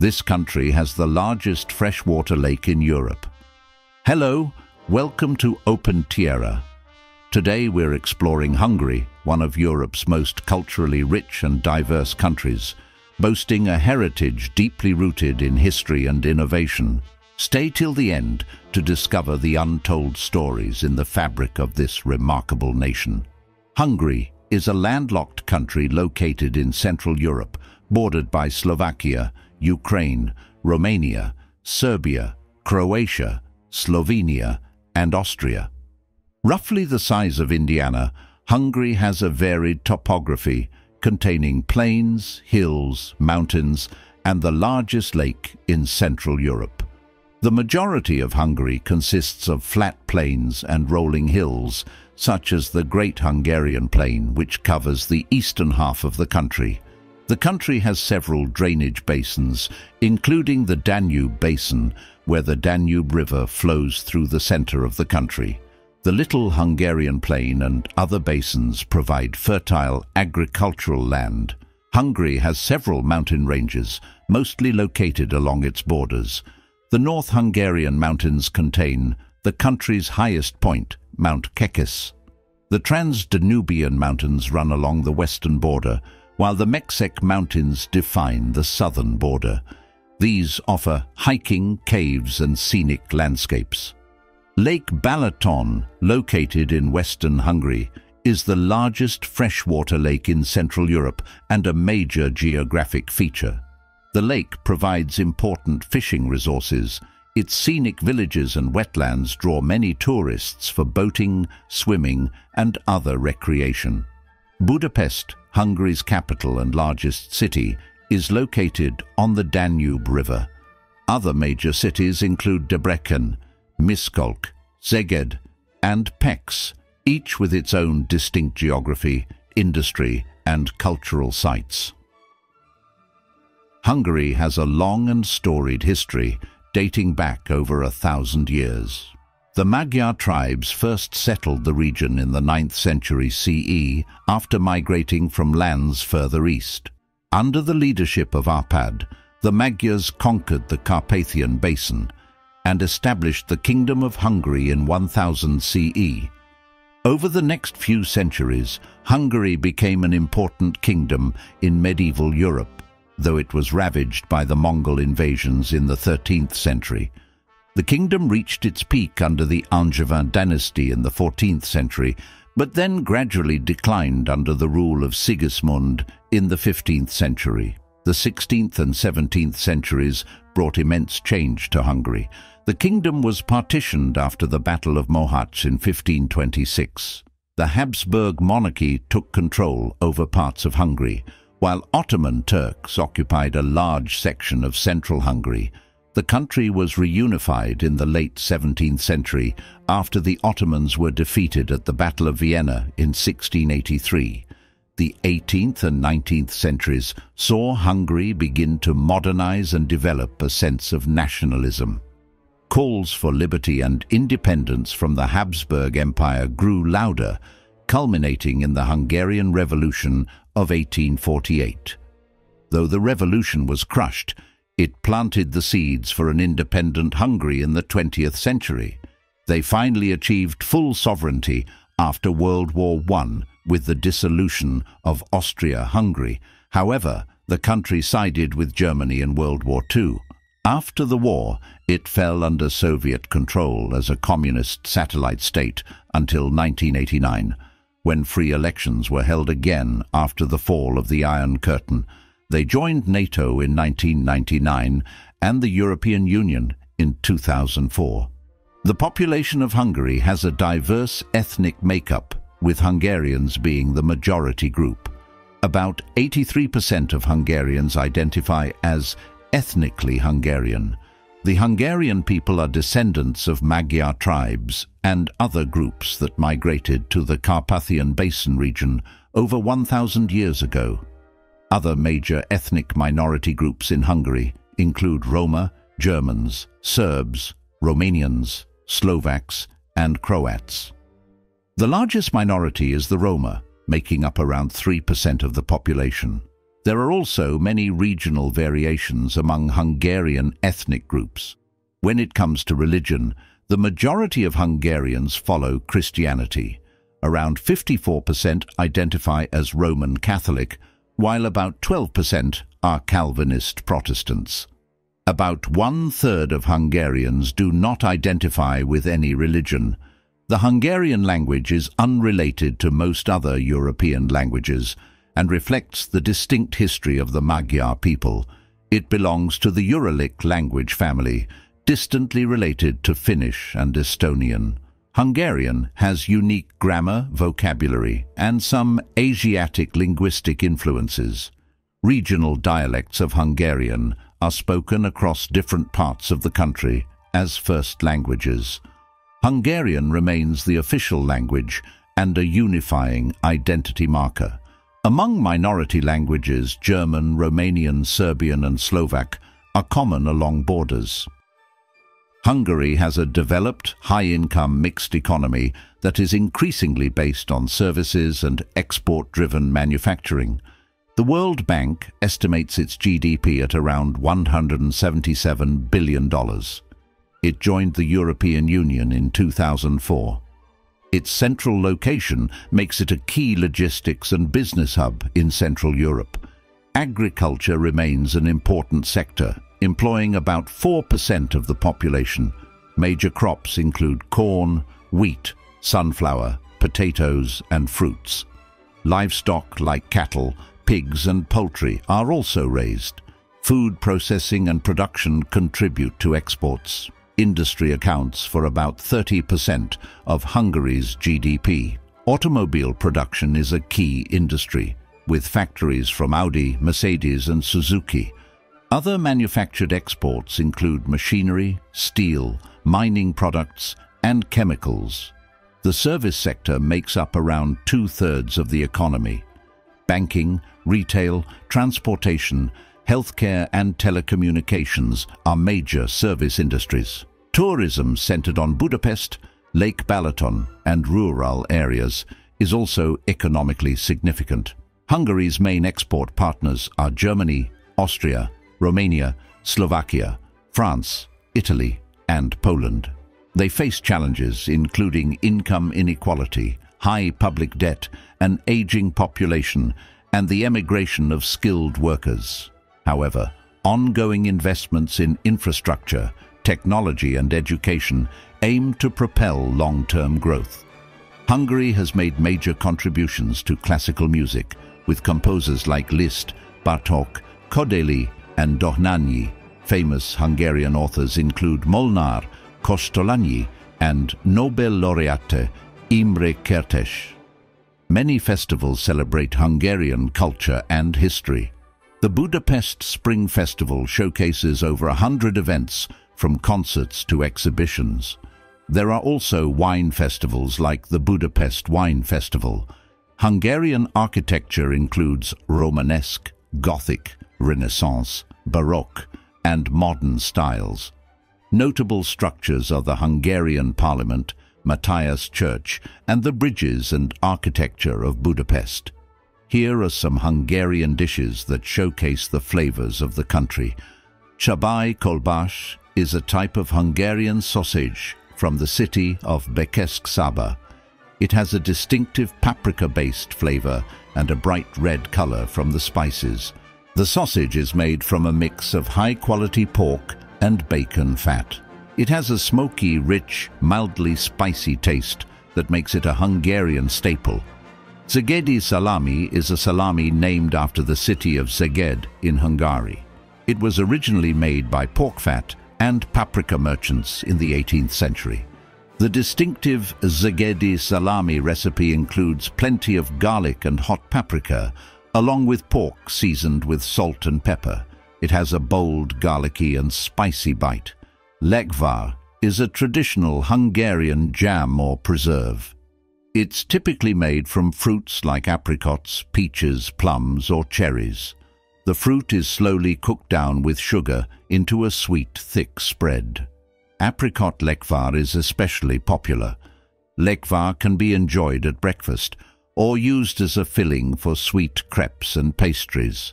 This country has the largest freshwater lake in Europe. Hello, welcome to Opentiera. Today we're exploring Hungary, one of Europe's most culturally rich and diverse countries, boasting a heritage deeply rooted in history and innovation. Stay till the end to discover the untold stories in the fabric of this remarkable nation. Hungary is a landlocked country located in Central Europe, bordered by Slovakia, Ukraine, Romania, Serbia, Croatia, Slovenia and Austria. Roughly the size of Indiana, Hungary has a varied topography containing plains, hills, mountains and the largest lake in Central Europe. The majority of Hungary consists of flat plains and rolling hills, such as the Great Hungarian Plain, which covers the eastern half of the country. The country has several drainage basins, including the Danube Basin, where the Danube River flows through the center of the country. The Little Hungarian Plain and other basins provide fertile agricultural land. Hungary has several mountain ranges, mostly located along its borders. The North Hungarian mountains contain the country's highest point, Mount Kekes. The Trans-Danubian mountains run along the western border, while the Mecsek mountains define the southern border. These offer hiking, caves and scenic landscapes. Lake Balaton, located in western Hungary, is the largest freshwater lake in Central Europe and a major geographic feature. The lake provides important fishing resources. Its scenic villages and wetlands draw many tourists for boating, swimming and other recreation. Budapest, Hungary's capital and largest city, is located on the Danube River. Other major cities include Debrecen, Miskolc, Szeged and Pécs, each with its own distinct geography, industry and cultural sites. Hungary has a long and storied history dating back over a thousand years. The Magyar tribes first settled the region in the 9th century CE after migrating from lands further east. Under the leadership of Arpad, the Magyars conquered the Carpathian Basin and established the Kingdom of Hungary in 1000 CE. Over the next few centuries, Hungary became an important kingdom in medieval Europe, though it was ravaged by the Mongol invasions in the 13th century. The kingdom reached its peak under the Angevin dynasty in the 14th century, but then gradually declined under the rule of Sigismund in the 15th century. The 16th and 17th centuries brought immense change to Hungary. The kingdom was partitioned after the Battle of Mohacs in 1526. The Habsburg monarchy took control over parts of Hungary, while Ottoman Turks occupied a large section of central Hungary. The country was reunified in the late 17th century after the Ottomans were defeated at the Battle of Vienna in 1683. The 18th and 19th centuries saw Hungary begin to modernize and develop a sense of nationalism. Calls for liberty and independence from the Habsburg Empire grew louder, culminating in the Hungarian Revolution of 1848. Though the revolution was crushed, it planted the seeds for an independent Hungary in the 20th century. They finally achieved full sovereignty after World War I with the dissolution of Austria-Hungary. However, the country sided with Germany in World War II. After the war, it fell under Soviet control as a communist satellite state until 1989, when free elections were held again after the fall of the Iron Curtain. They joined NATO in 1999 and the European Union in 2004. The population of Hungary has a diverse ethnic makeup, with Hungarians being the majority group. About 83% of Hungarians identify as ethnically Hungarian. The Hungarian people are descendants of Magyar tribes and other groups that migrated to the Carpathian Basin region over 1,000 years ago. Other major ethnic minority groups in Hungary include Roma, Germans, Serbs, Romanians, Slovaks and Croats. The largest minority is the Roma, making up around 3% of the population. There are also many regional variations among Hungarian ethnic groups. When it comes to religion, the majority of Hungarians follow Christianity. Around 54% identify as Roman Catholic, while about 12% are Calvinist Protestants. About one-third of Hungarians do not identify with any religion. The Hungarian language is unrelated to most other European languages and reflects the distinct history of the Magyar people. It belongs to the Uralic language family, distantly related to Finnish and Estonian. Hungarian has unique grammar, vocabulary, and some Asiatic linguistic influences. Regional dialects of Hungarian are spoken across different parts of the country as first languages. Hungarian remains the official language and a unifying identity marker. Among minority languages, German, Romanian, Serbian and Slovak are common along borders. Hungary has a developed, high-income mixed economy that is increasingly based on services and export-driven manufacturing. The World Bank estimates its GDP at around $177 billion. It joined the European Union in 2004. Its central location makes it a key logistics and business hub in Central Europe. Agriculture remains an important sector, employing about 4% of the population. Major crops include corn, wheat, sunflower, potatoes and fruits. Livestock like cattle pigs and poultry are also raised. Food processing and production contribute to exports. Industry accounts for about 30% of Hungary's GDP. Automobile production is a key industry, with factories from Audi, Mercedes and Suzuki. Other manufactured exports include machinery, steel, mining products and chemicals. The service sector makes up around two-thirds of the economy. Banking, retail, transportation, healthcare and telecommunications are major service industries. Tourism centered on Budapest, Lake Balaton and rural areas is also economically significant. Hungary's main export partners are Germany, Austria, Romania, Slovakia, France, Italy and Poland. They face challenges including income inequality, high public debt, an aging population and the emigration of skilled workers. However, ongoing investments in infrastructure, technology and education aim to propel long-term growth. Hungary has made major contributions to classical music with composers like Liszt, Bartók, Kodály and Dohnányi. Famous Hungarian authors include Molnár, Kosztolányi, and Nobel laureate Imre Kertész. Many festivals celebrate Hungarian culture and history. The Budapest Spring Festival showcases over a hundred events from concerts to exhibitions. There are also wine festivals like the Budapest Wine Festival. Hungarian architecture includes Romanesque, Gothic, Renaissance, Baroque and modern styles. Notable structures are the Hungarian Parliament, Matthias Church and the bridges and architecture of Budapest. Here are some Hungarian dishes that showcase the flavors of the country. Csabai kolbász is a type of Hungarian sausage from the city of Békéscsaba. It has a distinctive paprika-based flavor and a bright red color from the spices. The sausage is made from a mix of high-quality pork and bacon fat. It has a smoky, rich, mildly spicy taste that makes it a Hungarian staple. Szegedi salami is a salami named after the city of Szeged in Hungary. It was originally made by pork fat and paprika merchants in the 18th century. The distinctive Szegedi salami recipe includes plenty of garlic and hot paprika, along with pork seasoned with salt and pepper. It has a bold, garlicky and spicy bite. Lekvar is a traditional Hungarian jam or preserve. It's typically made from fruits like apricots, peaches, plums or cherries. The fruit is slowly cooked down with sugar into a sweet, thick spread. Apricot lekvar is especially popular. Lekvar can be enjoyed at breakfast or used as a filling for sweet crepes and pastries.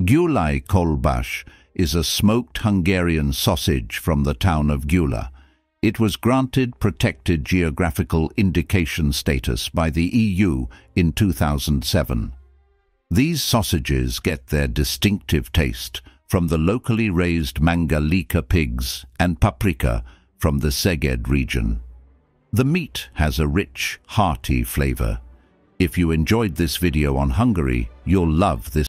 Gyulai kolbász is a smoked Hungarian sausage from the town of Gyula. It was granted protected geographical indication status by the EU in 2007. These sausages get their distinctive taste from the locally raised Mangalica pigs and paprika from the Szeged region. The meat has a rich, hearty flavor. If you enjoyed this video on Hungary, you'll love this